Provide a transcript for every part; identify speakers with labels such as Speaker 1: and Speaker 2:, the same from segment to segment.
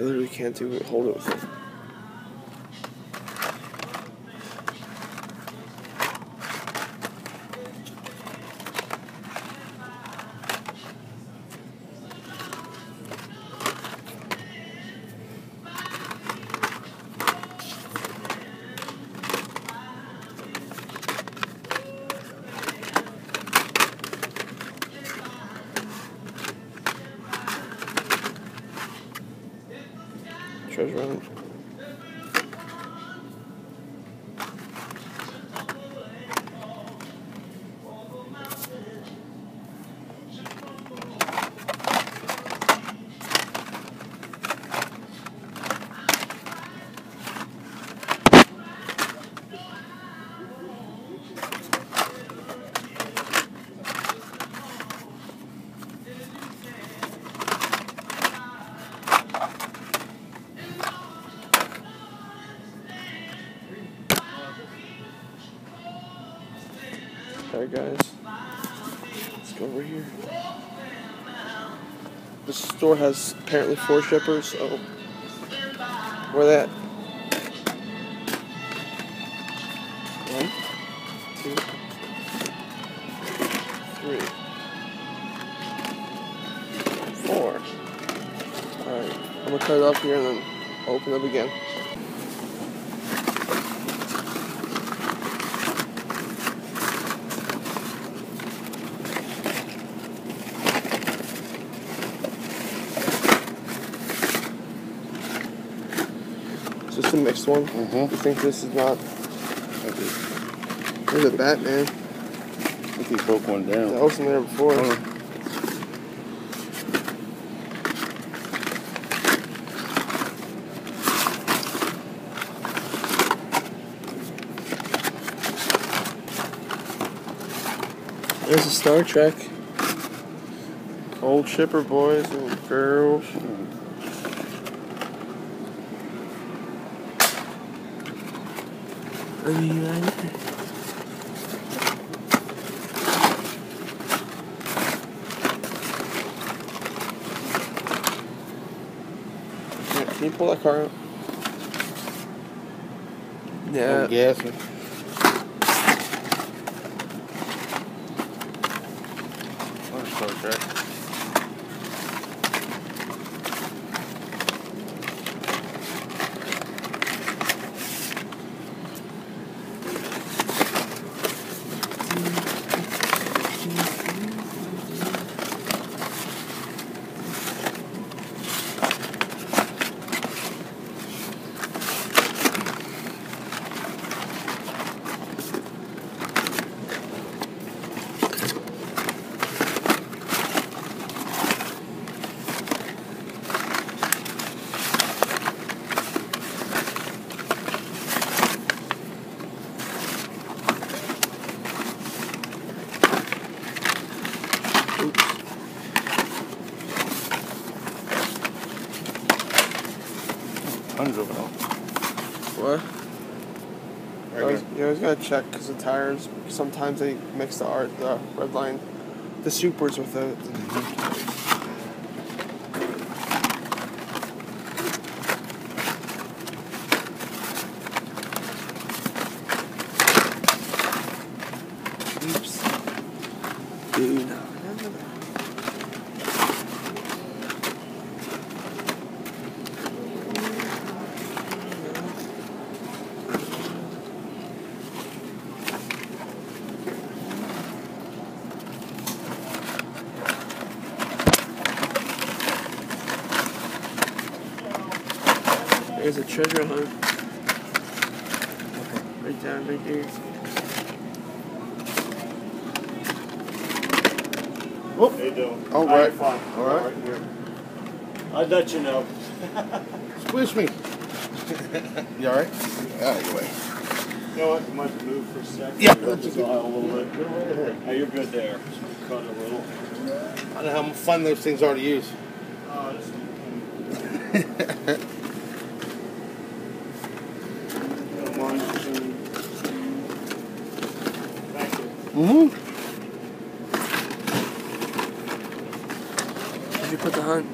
Speaker 1: I literally can't even hold it with it. Treasure hunt. Alright guys, let's go over here. This store has apparently four shippers, so where that? One, two, three, four. Alright, I'm gonna cut it off here and then open up again. Is this a mixed one?
Speaker 2: Mm-hmm.
Speaker 1: You think this is not?
Speaker 2: I
Speaker 1: Look at the Batman.
Speaker 2: think he broke one down.
Speaker 1: That wasn't there before.
Speaker 2: Oh.
Speaker 1: There's a Star Trek. Old shipper boys and girls. I mean, I- Yeah, Can you pull that car out? Yeah.
Speaker 2: I'm guessing. Or Star Trek. Hundreds of them.
Speaker 1: What?
Speaker 2: Right
Speaker 1: You always,
Speaker 2: here.
Speaker 1: you always gotta check because the tires. Sometimes they mix the art, the red line, the supers with the. Mm-hmm. Oops. There's a treasure hunt. Okay. Right down, right there.
Speaker 2: Oh,
Speaker 3: How you doing?
Speaker 2: All
Speaker 3: Hi,
Speaker 2: right.
Speaker 3: fine.
Speaker 2: All right.
Speaker 3: Right here. I'd let you know.
Speaker 2: squish me. you alright? Out of your way.
Speaker 3: You know what? You might move for a second.
Speaker 2: Yeah.
Speaker 3: Move this aisle a little bit. Hey, you're good there. Just cut a little.
Speaker 2: I don't know how fun those things are to use.
Speaker 3: Uh,
Speaker 2: Mm-hmm.
Speaker 1: Did you put the hunt?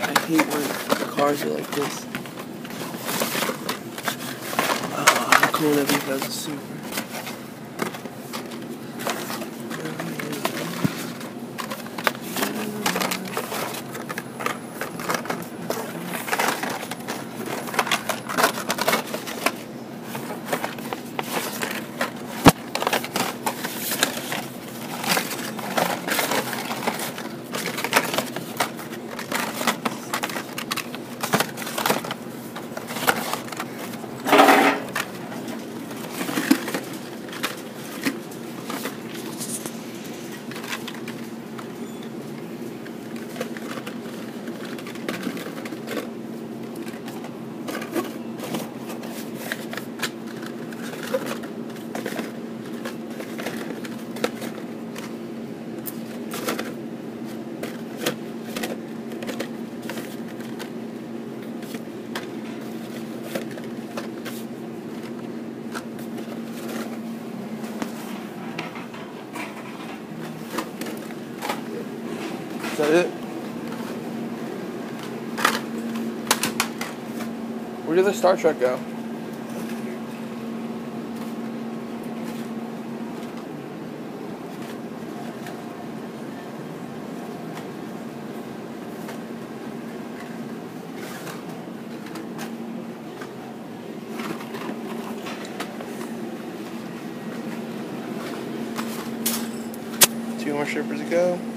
Speaker 1: I hate when the cars are like this. Oh, how cool that he has a suit. That it? Where did the Star Trek go? Two more shippers to go.